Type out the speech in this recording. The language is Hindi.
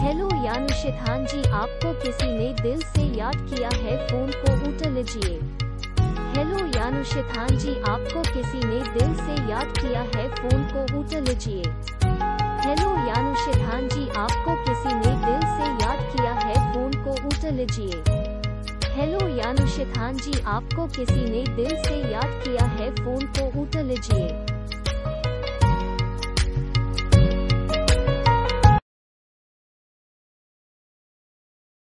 हेलो यानुशिथान जी, आपको किसी ने दिल से याद किया है, फ़ोन को उठा लीजिए। हेलो यानुशिथान जी, आपको किसी ने दिल से याद किया है, फ़ोन को उठा लीजिए। हेलो यानुशिथान जी, आपको किसी ने दिल से याद किया है, फ़ोन को उठा लीजिए। हेलो यानुशिथान जी, आपको किसी ने दिल से याद किया है, फ़ोन को उठा लीजिए।